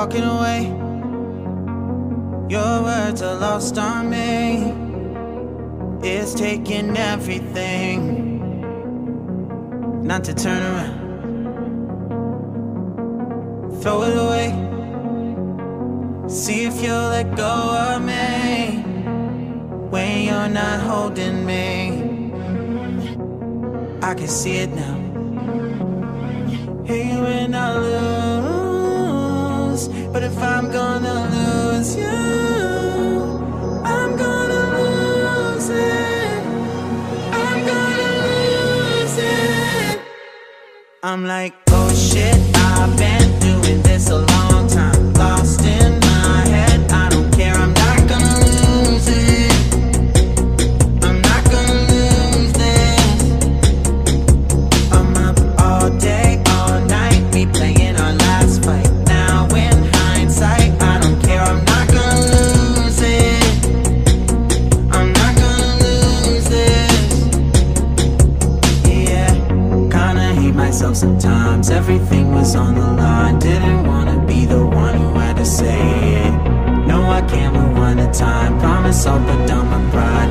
walking away. Your words are lost on me. It's taking everything not to turn around. Throw it away. See if you'll let go of me when you're not holding me. I can see it now. Hey, when I lose, but if I'm gonna lose you, I'm gonna lose it. I'm gonna lose it. I'm like, oh shit, myself sometimes. Everything was on the line. Didn't wanna be the one who had to say it. No, I can't at a time. Promise I'll put down my pride.